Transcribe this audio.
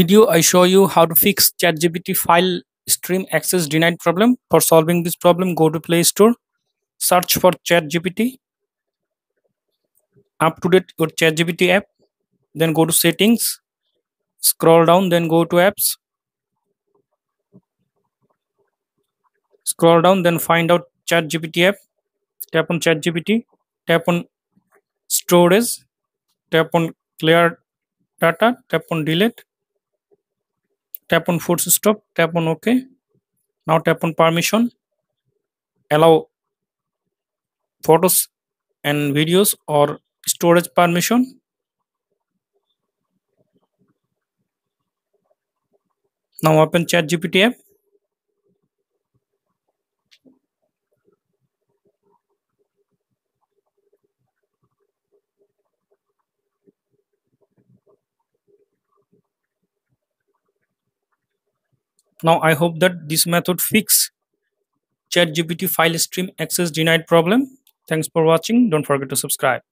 video I show you how to fix ChatGPT file stream access denied problem. For solving this problem, go to Play Store, search for ChatGPT, up to date your ChatGPT app, then go to settings, scroll down, then go to apps, scroll down, then find out ChatGPT app, tap on ChatGPT, tap on storage, tap on clear data, tap on delete tap on force stop tap on ok now tap on permission. Allow photos and videos or storage permission. Now open chat gpt app Now I hope that this method fix ChatGPT file stream access denied problem. Thanks for watching. Don't forget to subscribe.